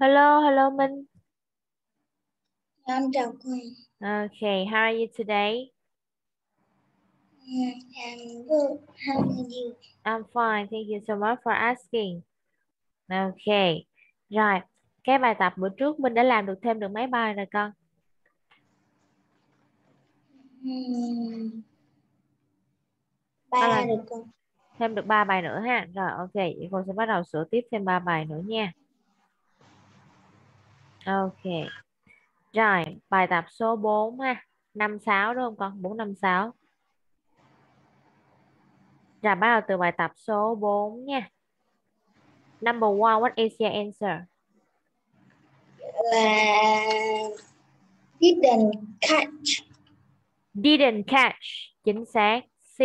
Hello, hello Minh. Em chào cô. Okay, how are you today? I'm good. How are you? I'm fine, thank you so much for asking. Okay, rồi, cái bài tập bữa trước Minh đã làm được thêm được mấy bài rồi con? Hmm. Ba làm được con. thêm được 3 bài nữa ha. Rồi, ok, vậy cô sẽ bắt đầu sửa tiếp thêm 3 bài nữa nha. Ok. Rồi, bài tập số 4 ha. 5 6 đúng không con? 4 5 6. Rồi bắt đầu từ bài tập số 4 nha. Number one, what is your answer? Là didn't catch. Didn't catch. Chính xác. C.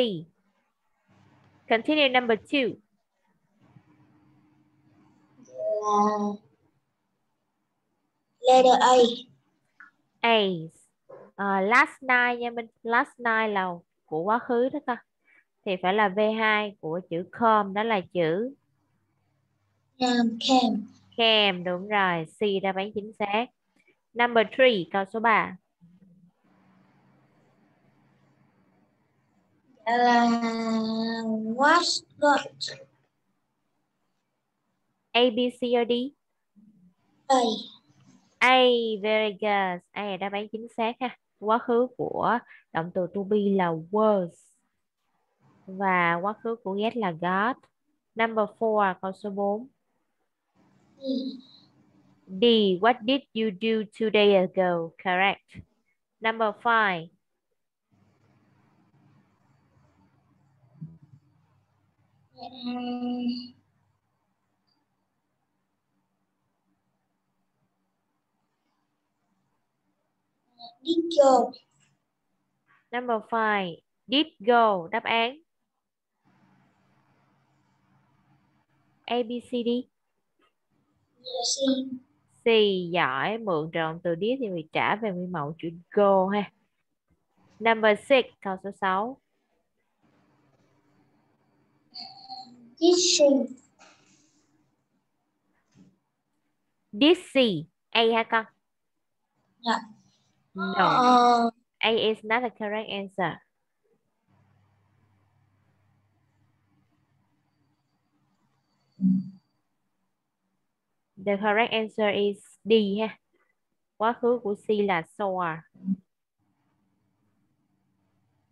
Continue number two. Là letter A. A's. Uh, last night nha mình last night là của quá khứ đó con thì phải là V2 của chữ com đó là chữ Um, came. cam đúng rồi C đáp án chính xác number three câu số 3 Là was got. A B C or D A. A very good A là đáp án chính xác ha quá khứ của động từ to be là was và quá khứ của get là got number four câu số 4 D. D. What did you do two days ago? Correct. Number five. Um, did go. Number five. Did go. Đáp án. A, B, C, D. C. C. Giỏi. Mượn từ động từ did thì bị trả về nguyên mẫu chữ go ha. Number six. Câu số 6. Did she? Did see. A ha con? Dạ. Ờ. No. A is not the correct answer. The correct answer is D ha. Quá khứ của C là saw.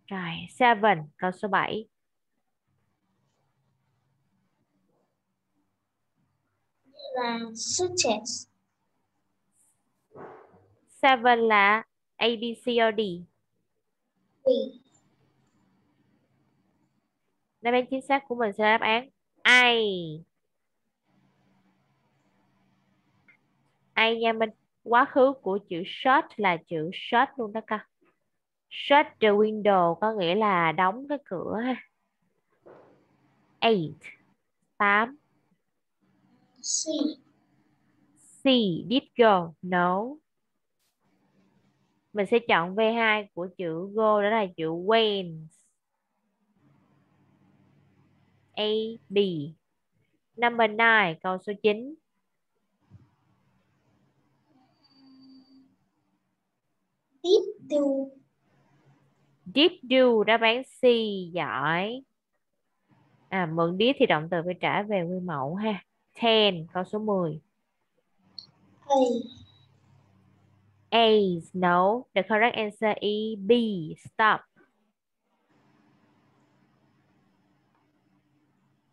Rồi, seven, câu số 7. Là suitcase. 7 là A, B, C o D? D. Đáp án chính xác của mình sẽ là đáp án A. A nha mình Quá khứ của chữ shut là chữ shut luôn đó con. Shut the window có nghĩa là đóng cái cửa ha. 8. 8. C. C. Did go? No. Mình sẽ chọn V2 của chữ go đó là chữ went. A, B. Number 9, câu số 9. Did do. Did do đáp án C giỏi. À mượn did thì động từ phải trả về nguyên mẫu ha. 10 câu số 10. A. A no. The correct answer is B. Stop.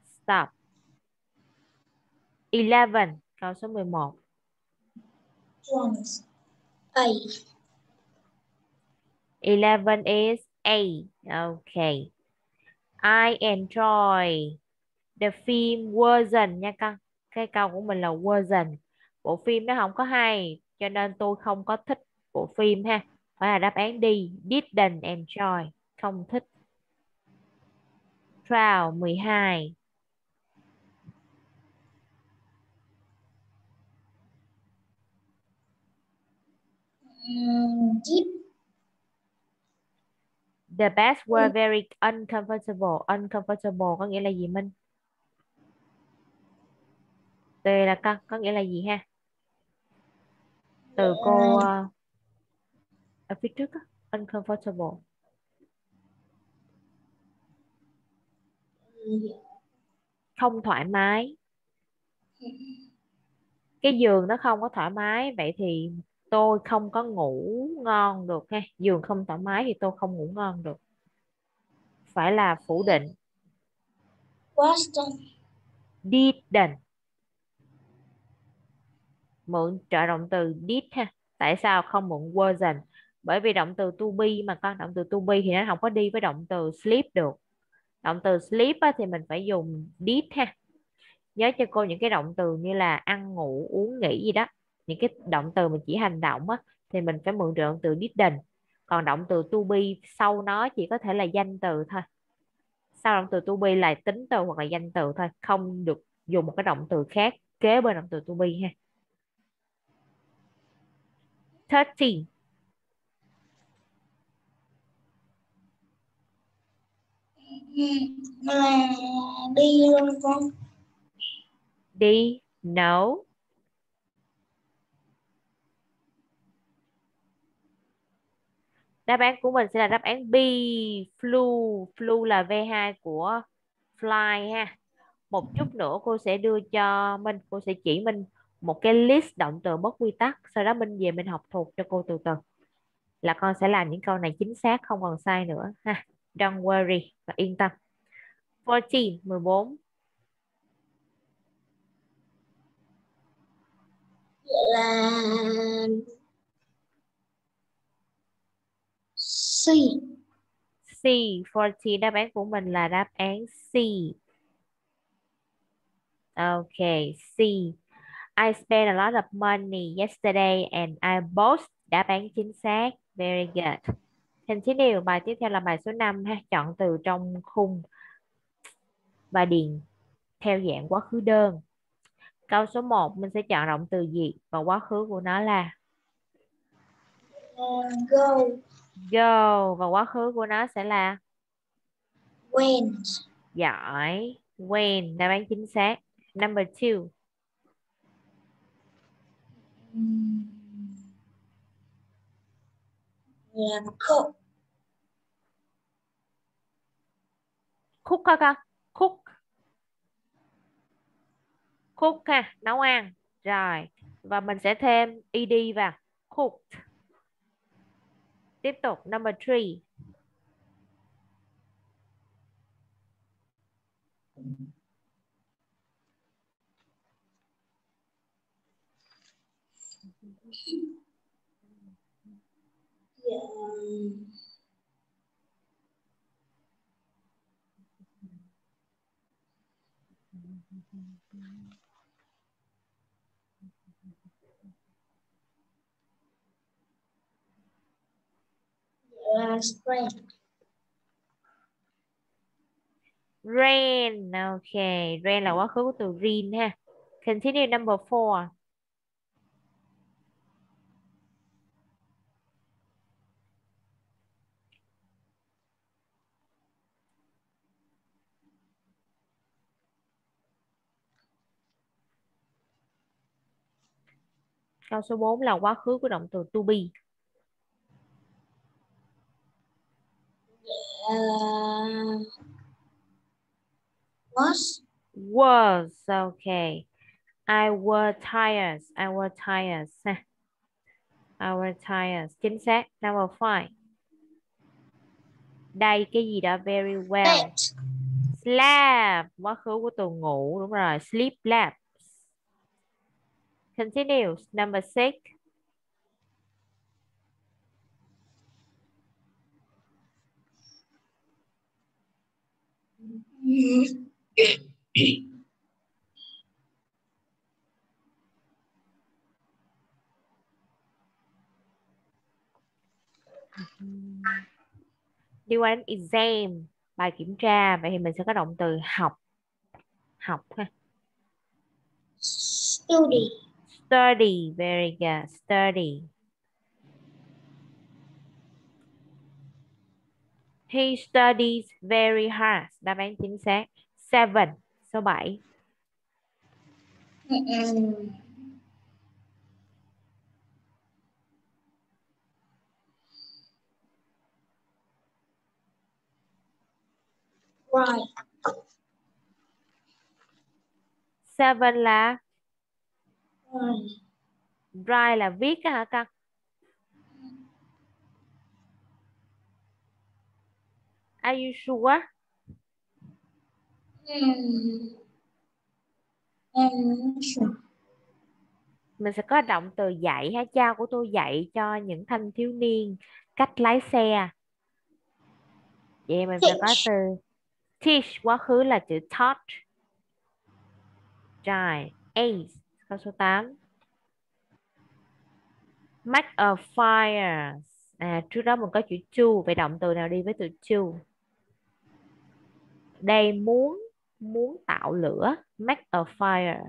Stop. 11 câu số 11. Once. A. 11 is A. Okay. I enjoy the film wasn't nha con. Cái câu của mình là wasn't. Bộ phim nó không có hay cho nên tôi không có thích bộ phim ha. Phải là đáp án đi. Didn't enjoy. Không thích. 12, 12. Um, did The best were very uncomfortable. Uncomfortable có nghĩa là gì Minh? Tề là con, có nghĩa là gì ha? Từ cô uh, ở phía trước á, uncomfortable. Không thoải mái. Cái giường nó không có thoải mái vậy thì tôi không có ngủ ngon được ha. Giường không thoải mái thì tôi không ngủ ngon được. Phải là phủ định. Wasn't didn't mượn trợ động từ did ha tại sao không mượn wasn't bởi vì động từ to be mà con động từ to be thì nó không có đi với động từ sleep được động từ sleep á, thì mình phải dùng did ha nhớ cho cô những cái động từ như là ăn ngủ uống nghỉ gì đó những cái động từ mình chỉ hành động á thì mình phải mượn động từ didn't còn động từ to be sau nó chỉ có thể là danh từ thôi sau động từ to be là tính từ hoặc là danh từ thôi không được dùng một cái động từ khác kế bên động từ to be ha 13 là đi luôn con đi no đáp án của mình sẽ là đáp án B. Flu. Flu là V2 của fly ha. Một chút nữa cô sẽ đưa cho Minh cô sẽ chỉ Minh một cái list động từ bất quy tắc sau đó Minh về mình học thuộc cho cô từ từ. Là con sẽ làm những câu này chính xác không còn sai nữa ha. Don't worry và yên tâm. 14 14 vậy là C. C 14 đáp án của mình là đáp án C. Ok, C. I spent a lot of money yesterday and I bought đáp án chính xác. Very good. Continue. Bài tiếp theo là bài số 5. Ha. Chọn từ trong khung và điền theo dạng quá khứ đơn. Câu số 1 mình sẽ chọn động từ gì và quá khứ của nó là go. Go và quá khứ của nó sẽ là went. Giỏi. Went đáp án chính xác. Number 2. 양코 코카가 콕 cook ha, nấu ăn. Rồi, và mình sẽ thêm ed vào. Cooked. Tiếp tục, number three. Yeah. là strength Rain. okay. Rain là quá khứ của từ rain ha. Continue number four. Câu số 4 là quá khứ của động từ to be. uh, was Was. Okay. I were tired. I were tired. I were tired. Chính xác. Number five. Đây cái gì đó very well. Slept. Quá khứ của từ ngủ. Đúng rồi. Sleep lab. Continue. Number six. Đi qua đến exam. Bài kiểm tra. Vậy thì mình sẽ có động từ học. Học ha. study Study, very good, study. He studies very hard. Đáp án chính xác. Seven, số 7. Right. Seven là write là viết hả con are you sure sure. mình sẽ có động từ dạy ha cha của tôi dạy cho những thanh thiếu niên cách lái xe vậy mình sẽ có từ teach, quá khứ là chữ taught rồi ace câu số 8 make a fire. À trước đó mình có chữ to vậy động từ nào đi với từ to? Đây muốn muốn tạo lửa. Make a fire.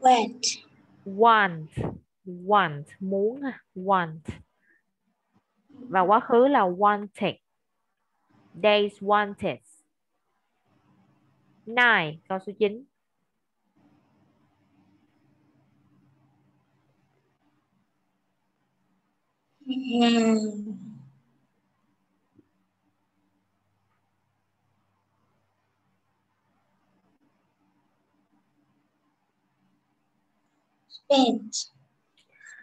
Went. want. Want. Muốn want. Và quá khứ là wanted. Days wanted. Nine câu số 9 Hmm. Spent.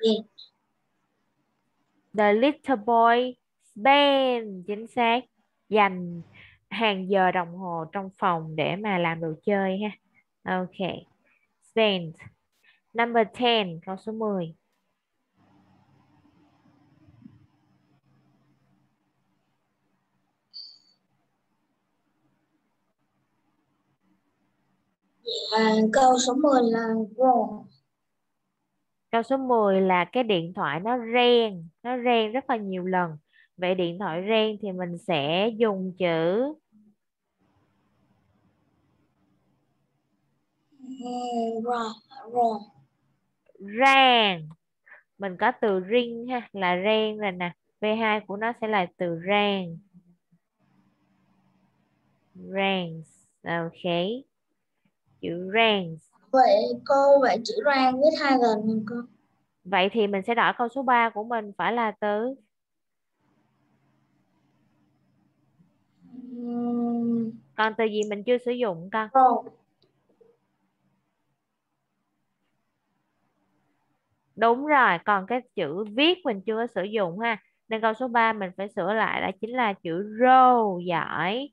Spent. the little boy spent chính xác dành hàng giờ đồng hồ trong phòng để mà làm đồ chơi ha ok spent number 10 câu số 10 À, câu số 10 là wrong. Câu số 10 là cái điện thoại nó reng, nó reng rất là nhiều lần. Vậy điện thoại reng thì mình sẽ dùng chữ. Wrong. rang. Mình có từ ring ha, là reng rồi nè. V2 của nó sẽ là từ rang. Rangs. Ok. Chữ rangs. Vậy cô vậy chữ rang viết hai lần nha cô. Vậy thì mình sẽ đổi câu số 3 của mình phải là từ còn từ gì mình chưa sử dụng con? wrong. Đúng rồi, còn cái chữ viết mình chưa sử dụng ha. Nên câu số 3 mình phải sửa lại đó chính là chữ row giỏi.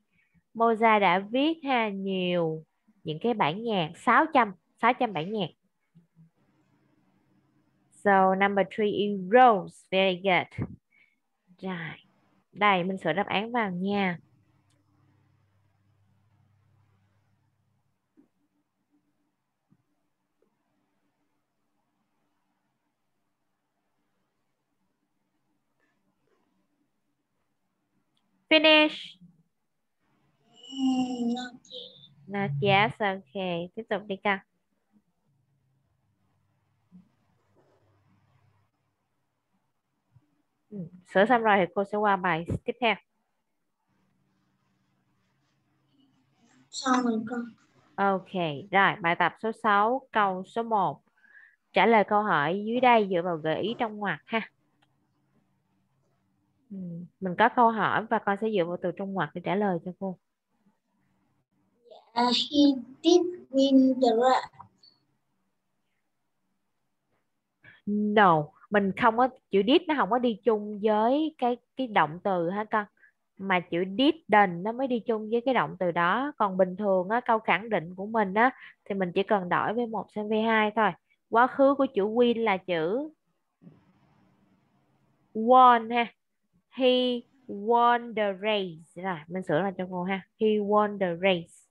Moza đã viết ha nhiều những cái bản nhạc 600 600 bản nhạc. So number three is rose. Very good. Rồi. Đây mình sửa đáp án vào nha. Finish. Mm, okay. Not yes, okay. Tiếp tục đi con. Ừ, Sửa xong rồi thì cô sẽ qua bài tiếp theo. Xong rồi cô. Ok, rồi bài tập số 6, câu số 1. Trả lời câu hỏi dưới đây dựa vào gợi ý trong ngoặc ha. Ừ, Mình có câu hỏi và con sẽ dựa vào từ trong ngoặc để trả lời cho cô. Uh, he did win the race. No, mình không có chữ did nó không có đi chung với cái cái động từ ha con. Mà chữ didn't nó mới đi chung với cái động từ đó. Còn bình thường á câu khẳng định của mình á thì mình chỉ cần đổi V1 sang V2 thôi. Quá khứ của chữ win là chữ won ha. He won the race. Rồi, mình sửa lại cho cô ha. He won the race.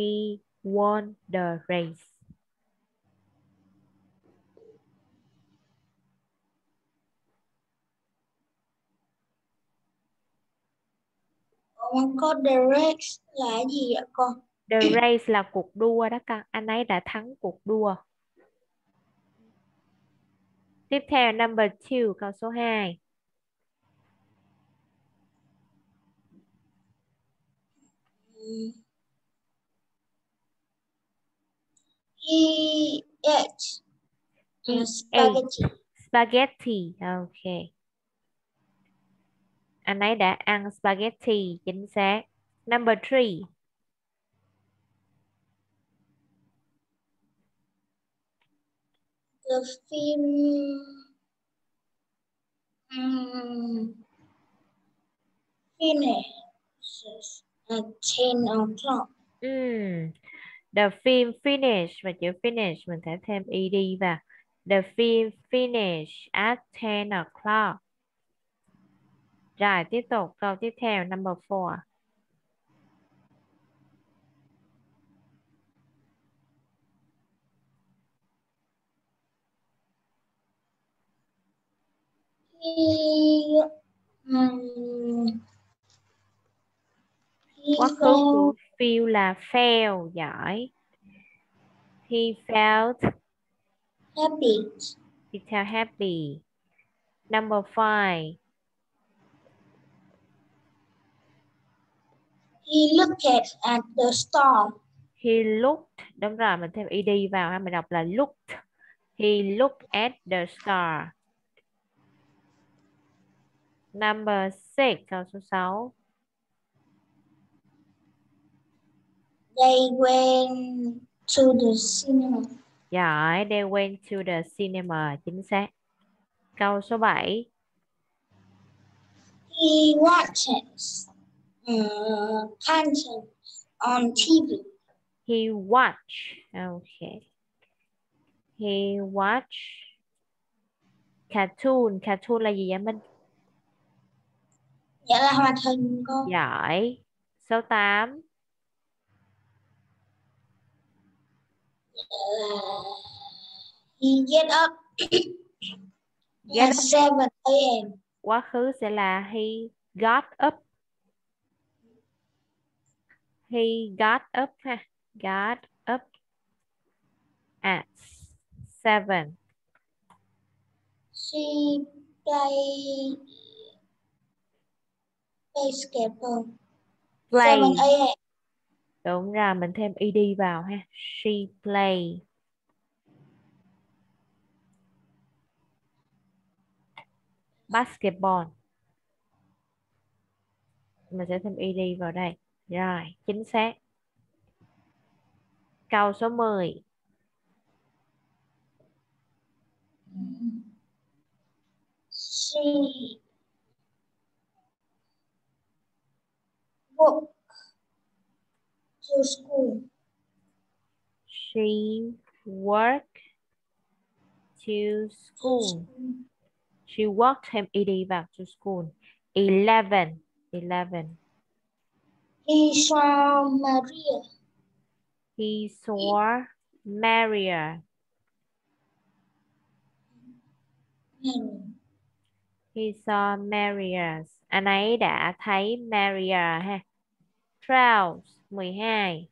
He won the race. Còn có the race là gì ạ con? The race là cuộc đua đó con. Anh ấy đã thắng cuộc đua. Tiếp theo number 2, câu số 2. Hmm. Ate He uh, spaghetti. spaghetti. Ok. Anh ấy đã ăn spaghetti chính xác. Number three. The film um, finishes at 10 o'clock. Ừm, The film finish và chữ finish mình sẽ thêm ed vào. The film finish at 10 o'clock. Rồi tiếp tục câu tiếp theo number four. He, um, he Quá khứ feel là fail giỏi. He felt happy. he felt happy. Number five. He looked at the star. He looked đúng rồi mình thêm ed vào ha mình đọc là looked. He looked at the star. Number six câu số 6. They went to the cinema. Giỏi, they went to the cinema chính xác. Câu số 7. He watches uh, content on TV. He watch. Okay. He watch cartoon. Cartoon là gì vậy Minh? Nghĩa là hoạt hình con. Giỏi. Số 8. He get up Get at 7 a.m. Quá khứ sẽ là he got up. He got up ha. Got up at 7. She play basketball. Play. 7 a.m. Đúng rồi, mình thêm ed vào ha. She play. Basketball. Mình sẽ thêm ed vào đây. Rồi, chính xác. Câu số 10. She walk to school. She work to school. She walked thêm ed vào to school. 11. 11. He saw Maria. He saw Maria. Mary. He saw Maria. Anh ấy đã thấy Maria ha. 12. 12.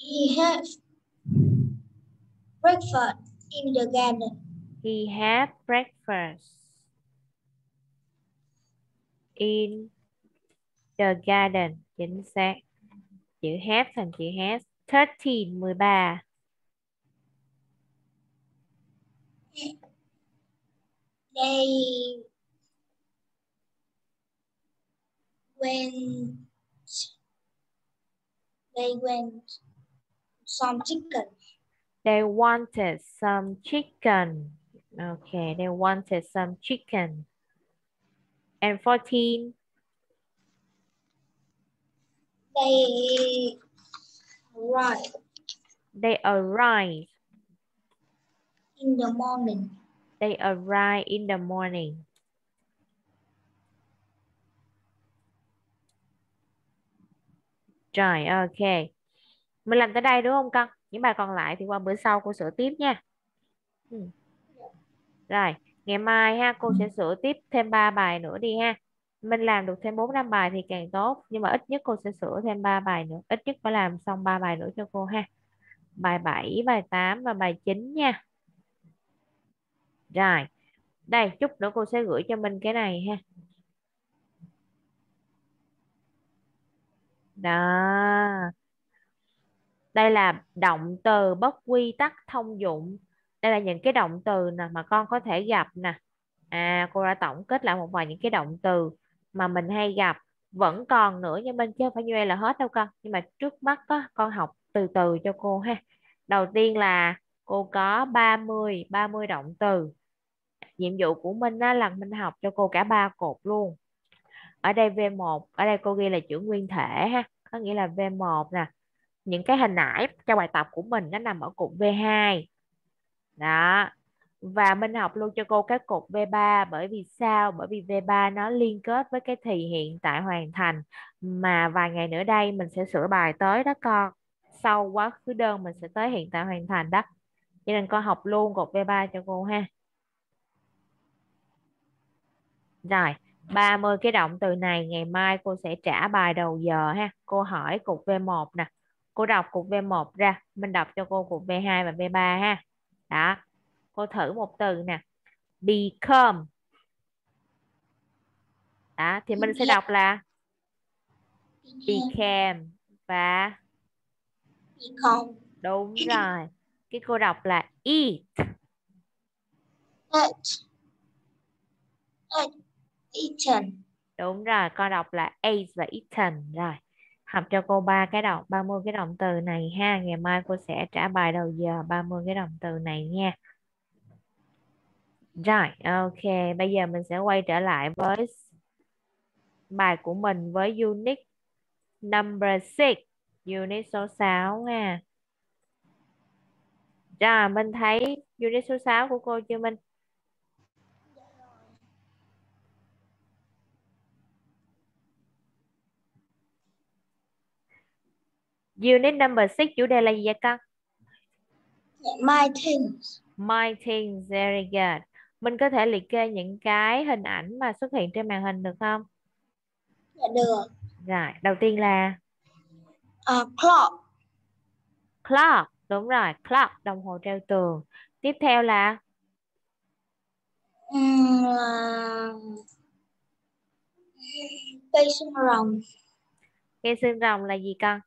He had breakfast in the garden. He had breakfast in the garden. Chính xác. Chữ have thành chữ has. 13. 13. They went. They went some chicken. They wanted some chicken. Okay, they wanted some chicken. And 14. They arrived They arrived. in the morning. They arrived in the morning. Rồi, ok. Mình làm tới đây đúng không con? Những bài còn lại thì qua bữa sau cô sửa tiếp nha. Ừ. Rồi, ngày mai ha cô sẽ sửa tiếp thêm 3 bài nữa đi ha. Mình làm được thêm 4 5 bài thì càng tốt, nhưng mà ít nhất cô sẽ sửa thêm 3 bài nữa, ít nhất phải làm xong 3 bài nữa cho cô ha. Bài 7, bài 8 và bài 9 nha. Rồi. Đây, chút nữa cô sẽ gửi cho mình cái này ha. Đó. Đây là động từ bất quy tắc thông dụng. đây là những cái động từ nè mà con có thể gặp nè. À cô đã tổng kết lại một vài những cái động từ mà mình hay gặp. Vẫn còn nữa nhưng bên chưa phải như vậy là hết đâu con. Nhưng mà trước mắt đó, con học từ từ cho cô ha. Đầu tiên là cô có 30 30 động từ. Nhiệm vụ của mình á, là mình học cho cô cả ba cột luôn. Ở đây V1 ở đây cô ghi là chữ nguyên thể ha. Có nghĩa là V1 nè những cái hình ảnh cho bài tập của mình nó nằm ở cột V2 đó. Và mình học luôn cho cô cái cột V3 bởi vì sao? Bởi vì V3 nó liên kết với cái thì hiện tại hoàn thành. Mà vài ngày nữa đây mình sẽ sửa bài tới đó, con. Sau quá khứ đơn mình sẽ tới hiện tại hoàn thành đó. Cho nên con học luôn cột V3 cho cô ha. Rồi 30 cái động từ này ngày mai cô sẽ trả bài đầu giờ ha. Cô hỏi cột V1 nè cô đọc cột V1 ra. Mình đọc cho cô cột V2 và V3 ha. Đó. Cô thử một từ nè. Become. Đó thì mình sẽ đọc là became và become. Đúng rồi. Cái cô đọc là eat. Ate eaten đúng rồi con đọc là ate và eaten rồi học cho cô ba cái động 30 cái động từ này ha. Ngày mai cô sẽ trả bài đầu giờ 30 cái động từ này nha. Rồi, ok. Bây giờ mình sẽ quay trở lại với bài của mình với unit number 6 unit số 6 ha rồi, mình thấy unit số 6 của cô chưa, Minh? Unit number 6 chủ đề là gì vậy con? my things My things, very good. Mình có thể liệt kê những cái hình ảnh mà xuất hiện trên màn hình được không? dạ được Rồi, đầu tiên là uh, clock clock, đúng rồi, clock, đồng hồ treo tường. Tiếp theo là um, uh, cây xương rồng cây xương rồng là gì con?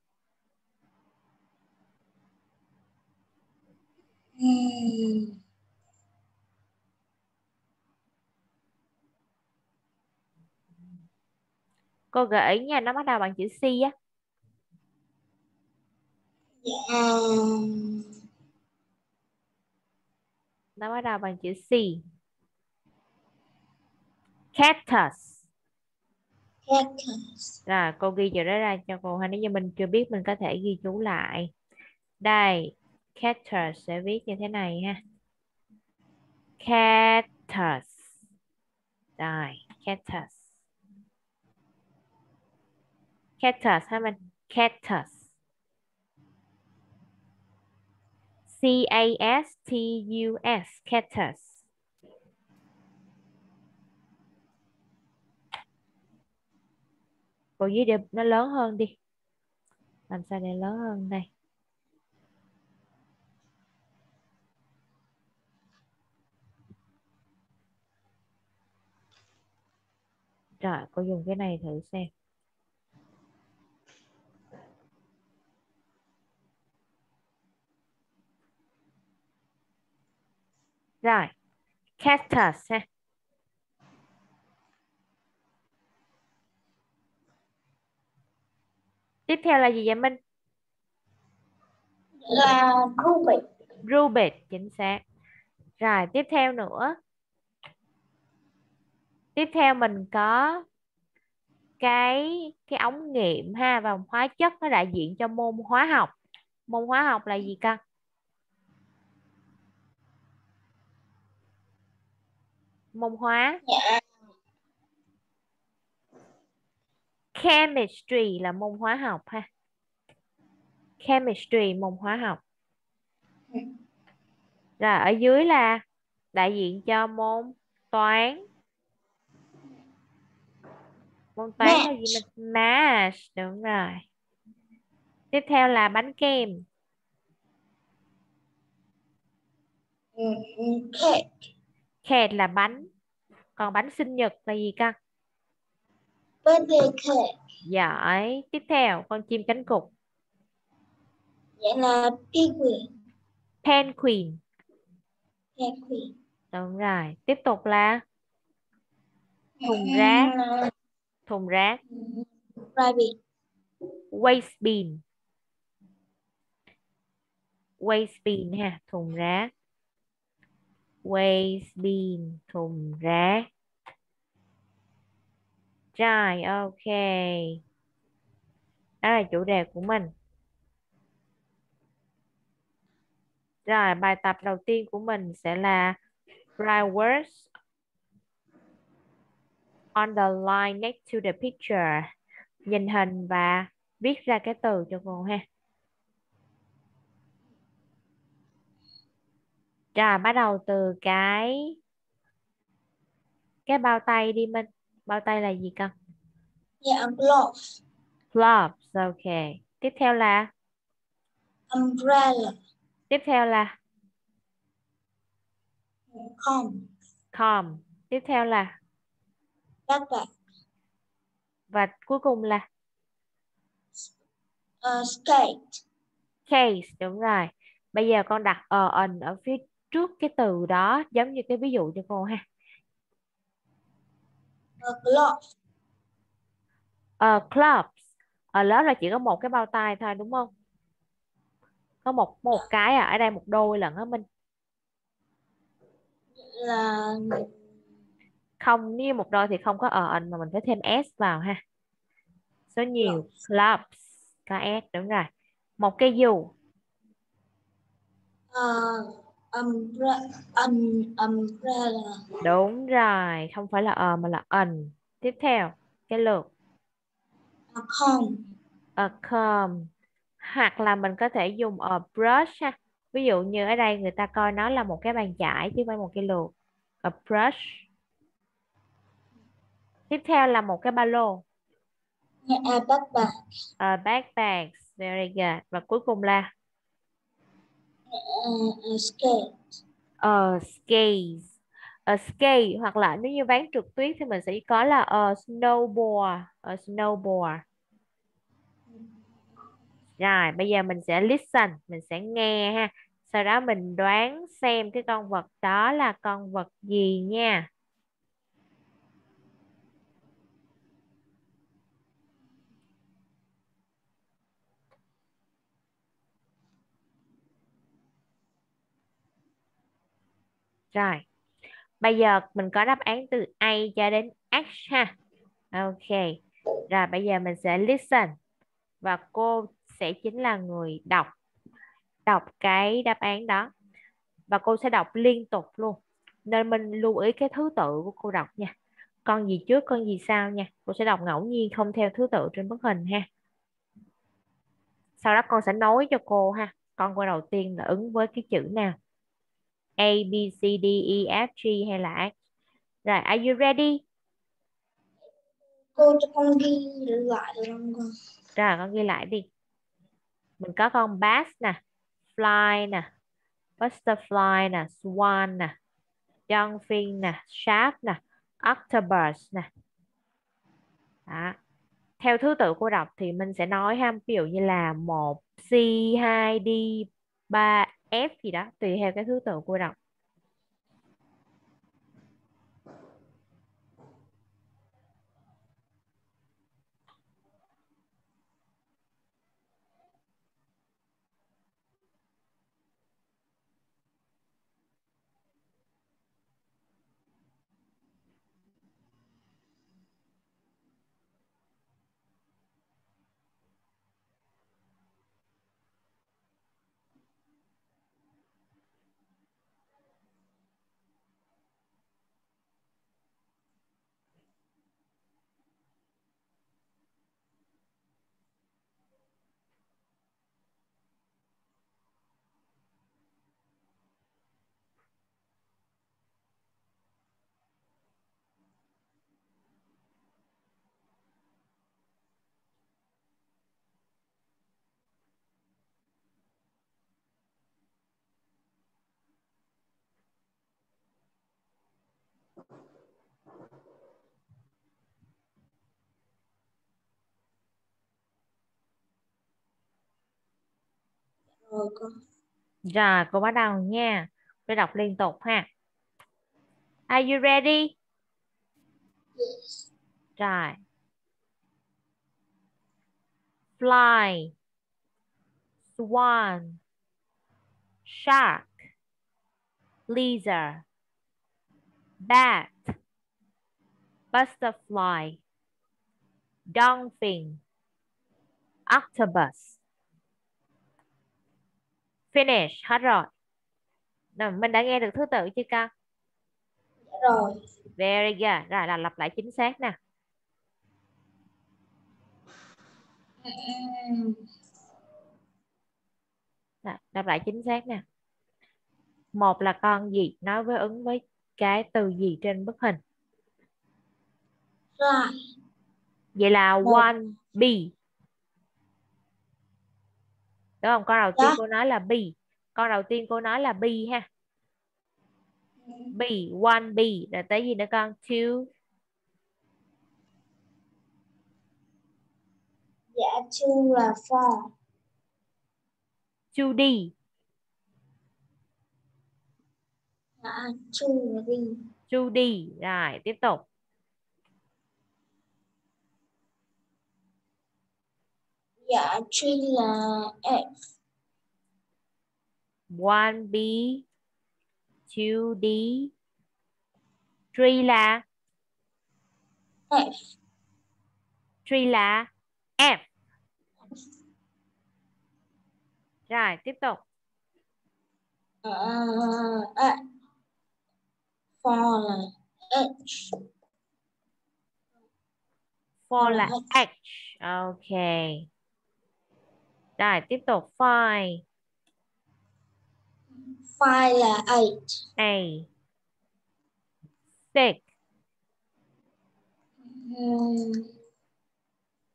Cô gợi ý nha, nó bắt đầu bằng chữ C á. dạ Nó bắt đầu bằng chữ C. Cactus. cactus Rồi, cô ghi chữ đó ra cho cô ha. Nếu như mình chưa biết mình có thể ghi chú lại. Đây, cactus sẽ viết như thế này ha. Cactus. Rồi, cactus. Cactus ha mình. Cactus. C-A-S-T-U-S. Cactus. Cô dưới để nó lớn hơn đi. Làm sao để lớn hơn đây? Rồi, cô dùng cái này thử xem. Rồi, cactus ha. Tiếp theo là gì vậy Minh? là Rubik Rubik, chính xác. Rồi, tiếp theo nữa. Tiếp theo mình có cái cái ống nghiệm ha và hóa chất nó đại diện cho môn hóa học. Môn hóa học là gì con? Môn hóa. dạ Chemistry là môn hóa học ha. Chemistry môn hóa học. Rồi ở dưới là đại diện cho môn toán. Môn toán là gì mình? Math, đúng rồi. Tiếp theo là bánh kem. Cake Cake là bánh. Còn bánh sinh nhật là gì con? birthday cake Giỏi. Tiếp theo con chim cánh cụt. vậy là penguin Penguin. Thuyền. đúng rồi tiếp tục là thùng rác thùng rác. Private. waste bin. Waste bin ha thùng rác. Waste bin thùng rác. Rồi ok. Đó là chủ đề của mình. Rồi bài tập đầu tiên của mình sẽ là write words on the line next to the picture. Nhìn hình và viết ra cái từ cho cô ha. Rồi bắt đầu từ cái cái bao tay đi Minh. Bao tay là gì con? Yeah, gloves. gloves ok. Tiếp theo là? Umbrella. tiếp theo là? Comb. comb. Tiếp theo là Backpack. và cuối cùng là? Uh, skate. case đúng rồi. Bây giờ con đặt ờ ẩn ở phía trước cái từ đó giống như cái ví dụ cho cô ha. Uh, gloves. ờ clubs. Ở lớp là chỉ có một cái bao tay thôi đúng không? Có một một cái à? Ở đây một đôi lận á Minh. Là không như một đôi thì không có ờ ẩn mà mình phải thêm s vào ha. Số nhiều clubs có s đúng rồi. Một cái dù. Uh, umbrella. Umbrella. đúng rồi không phải là ờ mà là ẩn tiếp theo cái lượt. A comb. a comb hoặc là mình có thể dùng a brush ha. Ví dụ như ở đây người ta coi nó là một cái bàn chải chứ không phải một cái lược a brush tiếp theo là một cái ba lô. Yeah, a backpack. a backpack very good. Và cuối cùng là? Uh, a skate. a skates a skate hoặc là nếu như ván trượt tuyết thì mình sẽ có là a snowboard. A snowboard. Rồi bây giờ mình sẽ listen mình sẽ nghe ha. Sau đó mình đoán xem cái con vật đó là con vật gì nha rồi. Bây giờ mình có đáp án từ A cho đến H ha. Ok. Rồi, bây giờ mình sẽ listen. Và cô sẽ chính là người đọc. Đọc cái đáp án đó. Và cô sẽ đọc liên tục luôn. Nên mình lưu ý cái thứ tự của cô đọc nha. Con gì trước, con gì sau nha. Cô sẽ đọc ngẫu nhiên không theo thứ tự trên bức hình ha. Sau đó con sẽ nói cho cô ha. Con qua đầu tiên là ứng với cái chữ nào? A B C D E F G hay là H rồi are you ready Cô cho con ghi lại được không con? rồi con ghi lại đi mình có con bass nè fly nè butterfly nè swan nè dolphin nè shark nè octopus nè đó. theo thứ tự cô đọc thì mình sẽ nói ha ví dụ như là một C 2 D 3 F gì đó tùy theo cái thứ tự cô đọc. Rồi con. rồi cô bắt đầu nha. Phải đọc liên tục ha. Are you ready? Yes. rồi. Fly. Swan. Shark. Lizard. Bat. Butterfly. Dolphin. Octopus finish hết rồi rồi mình đã nghe được thứ tự chưa con Dạ rồi. very good rồi là lặp lại chính xác nè Rồi, đáp lại chính xác nè. Một là con gì nói với ứng với cái từ gì trên bức hình. Fly. Vậy là one bee. Đúng không? Con đầu tiên Dạ. cô nói là bee. Con đầu tiên cô nói là bee ha. Bee, one bee. Rồi tới gì nữa con? Two, Dạ two là four. two D, Dạ two là đi. two D. Rồi, tiếp tục. Dạ three là F. One B, two D, three là F. three là F. Rồi, tiếp tục. Ờ, à, four là H. Four là là H. Ok. Rồi, tiếp tục. Five, Five là eight. A. Six, Ừm,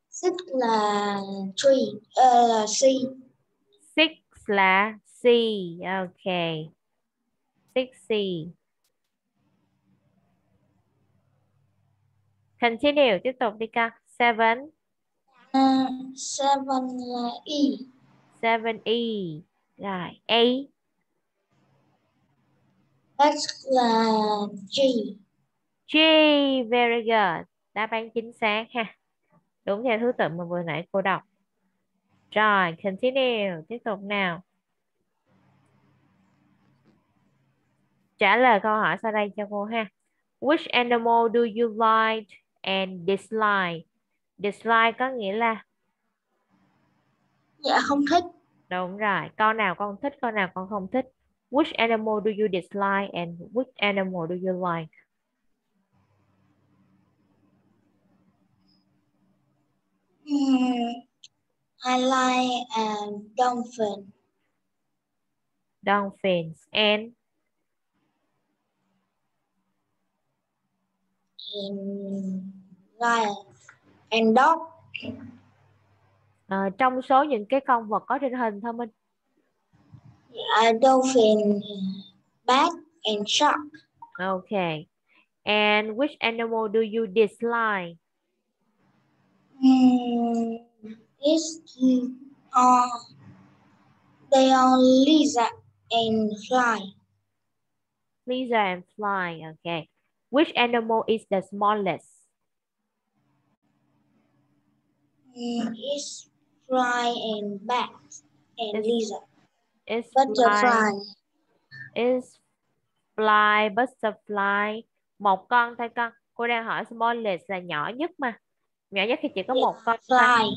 six là three. Ờ, là C. six là C. Ok. Six C. Continue, tiếp tục đi con. Seven, Ờ, seven là E. seven E. Rồi, eight, X là G. G. Very good. Đáp án chính xác ha. Đúng theo thứ tự mà vừa nãy cô đọc. Rồi, continue. Tiếp tục nào. Trả lời câu hỏi sau đây cho cô ha. Which animal do you like and dislike? Dislike có nghĩa là Dạ không thích. đúng rồi. Con nào con thích, con nào con không thích. Which animal do you dislike and which animal do you like? Hmm, I like a dolphin Dolphins and and lion and dog. ờ, trong số những cái con vật có trên hình thôi Minh. A dolphin, bat and shark. Okay. And which animal do you dislike? Hmm, this are they are lizard and fly. Lizard and fly. Okay. Which animal is the smallest? Hmm, it's fly and bat and It's lizard. Is Butterfly. is fly, butterfly. Một con thôi con. Cô đang hỏi smallest là nhỏ nhất mà. Nhỏ nhất thì chỉ có một con. Fly.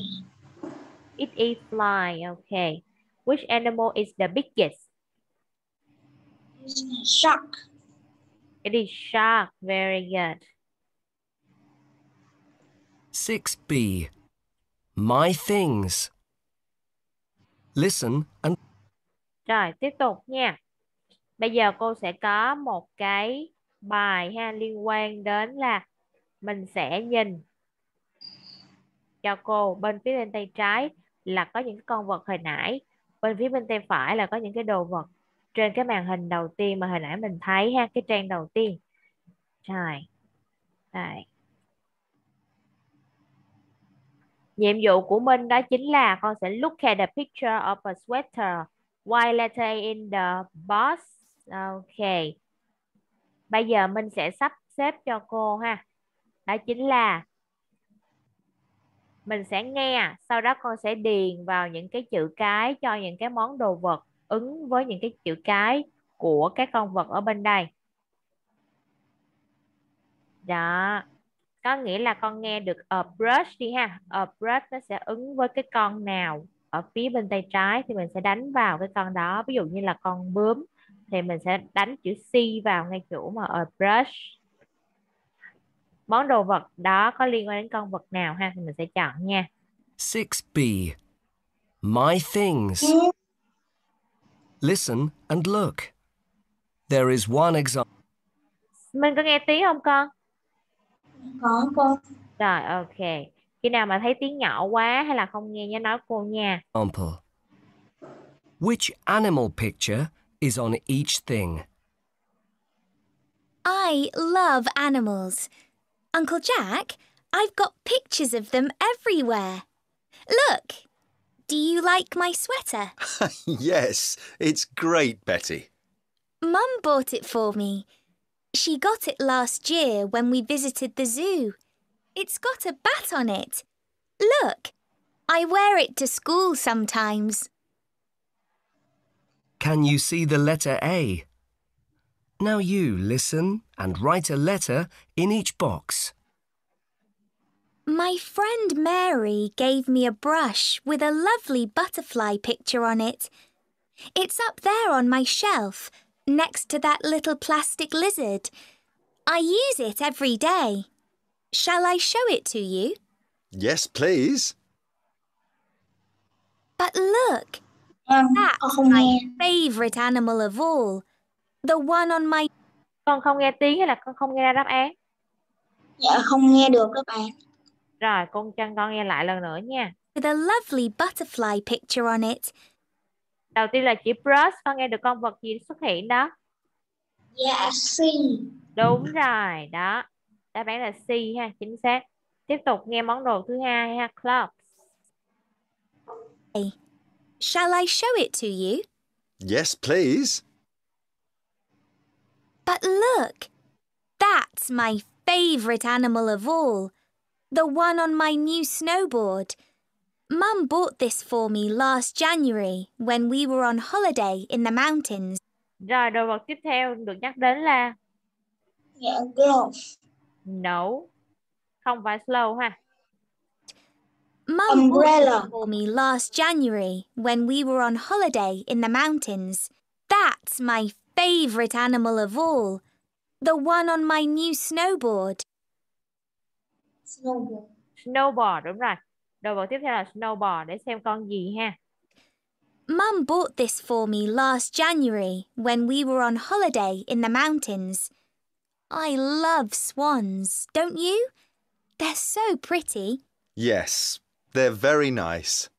It is fly. Okay. Which animal is the biggest? It's shark. It is shark. Very good. 6b. My things. Listen and Rồi, tiếp tục nha. Bây giờ cô sẽ có một cái bài ha liên quan đến là mình sẽ nhìn cho cô bên phía bên tay trái là có những con vật hồi nãy, bên phía bên tay phải là có những cái đồ vật trên cái màn hình đầu tiên mà hồi nãy mình thấy ha, cái trang đầu tiên. Rồi. Rồi. Nhiệm vụ của mình đó chính là con sẽ look at the picture of a sweater while letter in the box Ok. Bây giờ mình sẽ sắp xếp cho cô ha. Đó chính là mình sẽ nghe, sau đó con sẽ điền vào những cái chữ cái cho những cái món đồ vật ứng với những cái chữ cái của các con vật ở bên đây. Đó. Có nghĩa là con nghe được a brush đi ha. A brush nó sẽ ứng với cái con nào ở phía bên tay trái thì mình sẽ đánh vào cái con đó. Ví dụ như là con bướm thì mình sẽ đánh chữ C vào ngay chỗ mà a brush. Món đồ vật đó có liên quan đến con vật nào ha thì mình sẽ chọn nha. 6b. My things. Listen and look. There is one example. Mình có nghe tiếng không con? Có con Rồi ok. Khi nào mà thấy tiếng nhỏ quá hay là không nghe nhớ nói cô nha. Which animal picture is on each thing? I love animals. Uncle Jack, I've got pictures of them everywhere. Look, do you like my sweater? yes, it's great, Betty. Mum bought it for me. She got it last year when we visited the zoo. It's got a bat on it. Look, I wear it to school sometimes. Can you see the letter A? Now you listen and write a letter in each box. My friend Mary gave me a brush with a lovely butterfly picture on it. It's up there on my shelf, next to that little plastic lizard. I use it every day. Shall I show it to you? Yes, please. But look, em that's con my nghe favourite animal of all. The one on my Con không nghe tiếng hay là con không nghe ra đáp án? dạ không nghe được các bạn Rồi con chân con nghe lại lần nữa nha. with a lovely butterfly picture on it. Đầu tiên là chữ brush, con nghe được con vật gì xuất hiện đó? dạ si Đúng rồi, đó. Đáp án là C ha, chính xác. Tiếp tục nghe món đồ thứ hai ha, clubs. Shall I show it to you? Yes, please. But look, that's my favourite animal of all. The one on my new snowboard. Mum bought this for me last January when we were on holiday in the mountains. Rồi đồ vật tiếp theo được nhắc đến là dạ glove no. Không phải slow ha. Mum bought Umbrella. this for me last January when we were on holiday in the mountains. That's my favourite animal of all. The one on my new snowboard. snowboard Snowboard, đúng rồi. Đồ vật tiếp theo là snowboard để xem con gì ha. Mum bought this for me last January when we were on holiday in the mountains. I love swans, don't you? They're so pretty. Yes, they're very nice.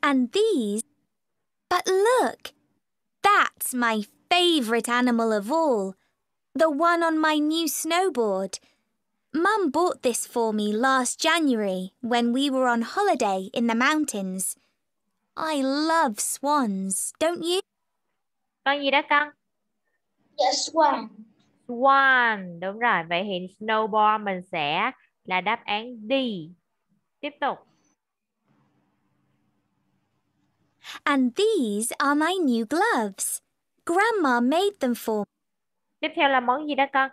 And these. But look, that's my favourite animal of all. The one on my new snowboard. Mum bought this for me last January when we were on holiday in the mountains. I love swans, don't you? Con gì đó con? dạ swan Swan, đúng rồi. Vậy thì snowboard mình sẽ là đáp án D. Tiếp tục. And these are my new gloves. Grandma made them for Tiếp theo là món gì đó con?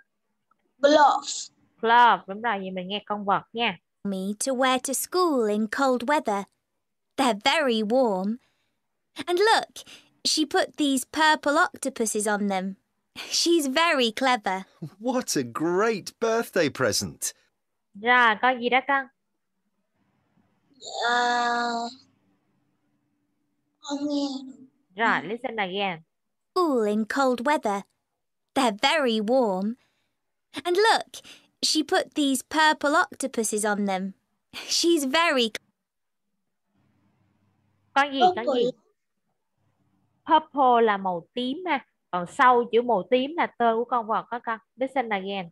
glove Glove, đúng rồi. Vậy mình nghe con vật nha. me to wear to school in cold weather. They're very warm. And look, she put these purple octopuses on them. She's very clever. What a great birthday present. Rồi, con gì đó con? dạ không nghe được. Rồi, listen again. School in cold weather. They're very warm. And look, she put these purple octopuses on them. She's very Con gì? Con Purple. gì? Purple là màu tím ha. Còn sau chữ màu tím là tên của con vật đó con. Listen again.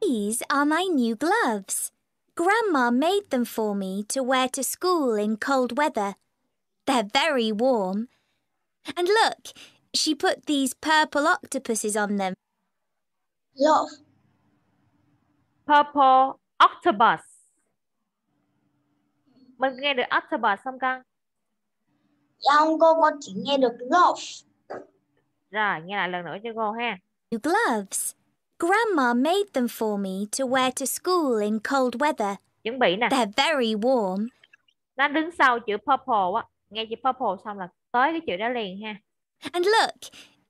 These are my new gloves. Grandma made them for me to wear to school in cold weather. They're very warm. And look, she put these purple octopuses on them. Love. Purple octopus. Mình nghe được octopus không con? Dạ không cô, con chỉ nghe được love. Rồi, nghe lại lần nữa cho cô ha. Gloves. Grandma made them for me to wear to school in cold weather. Chuẩn bị nè. They're very warm. Nó đứng sau chữ purple á. Nghe chữ purple xong là tới cái chữ đó liền ha. And look,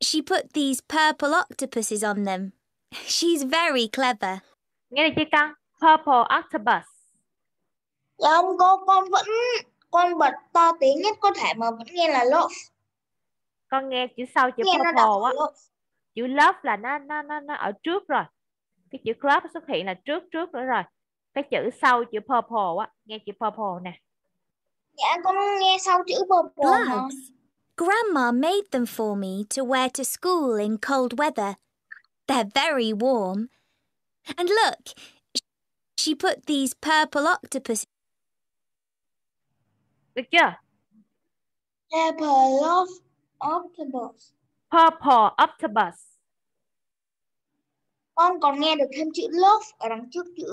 she put these purple octopuses on them. She's very clever. Nghe được chưa con? Purple octopus. Dạ không cô, con vẫn con bật to tiếng nhất có thể mà vẫn nghe là love. Con nghe chữ sau chữ Nghe purple á. Chữ love là nó nó nó nó ở trước rồi. Cái chữ club xuất hiện là trước trước nữa rồi. Cái chữ sau chữ purple á, nghe chữ purple nè. Dạ con nghe sau chữ purple. Gloves. Grandma made them for me to wear to school in cold weather. They're very warm. And look, she put these purple octopuses. Được chưa? Purple love octopus. Purple octopus. Con còn nghe được thêm chữ love ở đằng trước chữ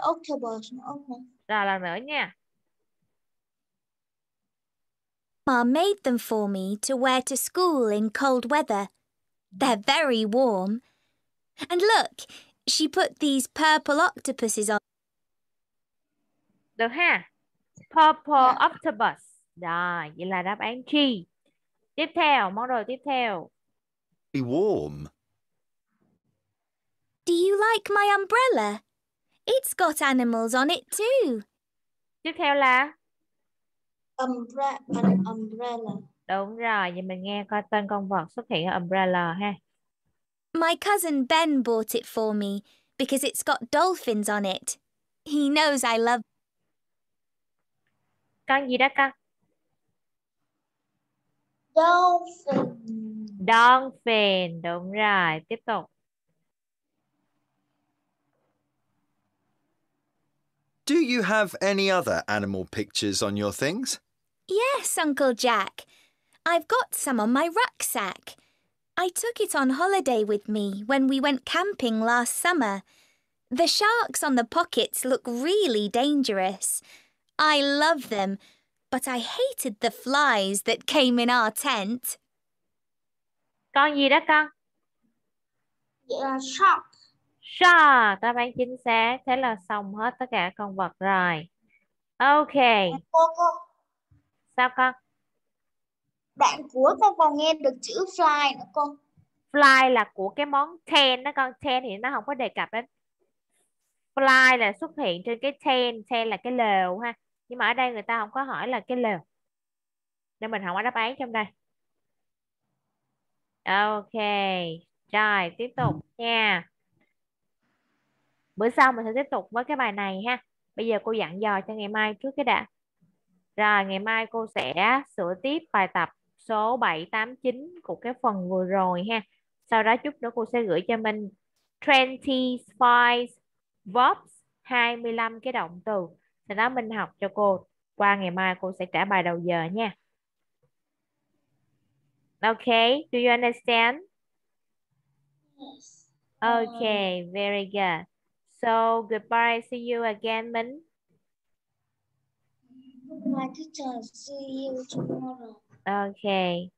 octopus nữa không? Rồi lần nữa nha. Grandma made them for me to wear to school in cold weather. They're very warm. And look, she put these purple octopuses on. Được ha? Purple Dạ. octopus. Rồi, vậy là đáp án G. Tiếp theo, món đồ tiếp theo. Be warm. Do you like my umbrella? It's got animals on it too. Tiếp theo là Umbrella. An umbrella. Đúng rồi, vậy mình nghe coi tên con vật xuất hiện ở umbrella ha. My cousin Ben bought it for me because it's got dolphins on it. He knows I love Con gì đó con? Dolphin. Dolphin, đúng rồi, tiếp tục. Do you have any other animal pictures on your things? Yes, Uncle Jack. I've got some on my rucksack. I took it on holiday with me when we went camping last summer. The sharks on the pockets look really dangerous. I love them, but I hated the flies that came in our tent. Con gì đó con? Vậy là shark. Shark, đáp án chính xác. Thế là xong hết tất cả con vật rồi. Ok, Cô, cô. sao con? Đoạn cuối con còn nghe được chữ fly nữa cô. Fly là của cái món ten đó con. Ten thì nó không có đề cập đến. Fly là xuất hiện trên cái ten. Ten là cái lều ha. Nhưng mà ở đây người ta không có hỏi là cái lều. Nên mình không có đáp án trong đây. Ok. Rồi, tiếp tục nha. Bữa sau mình sẽ tiếp tục với cái bài này ha. Bây giờ cô dặn dò cho ngày mai trước cái đã. Rồi, ngày mai cô sẽ sửa tiếp bài tập số 7, 8, 9 của cái phần vừa rồi ha. Sau đó chút nữa cô sẽ gửi cho mình 25 verbs, 25 cái động từ. Sau đó mình học cho cô. Qua ngày mai cô sẽ trả bài đầu giờ nha. Okay, do you understand? Yes. Okay, very good. So, goodbye. See you again, Minh. Goodbye teacher. See you tomorrow. Okay.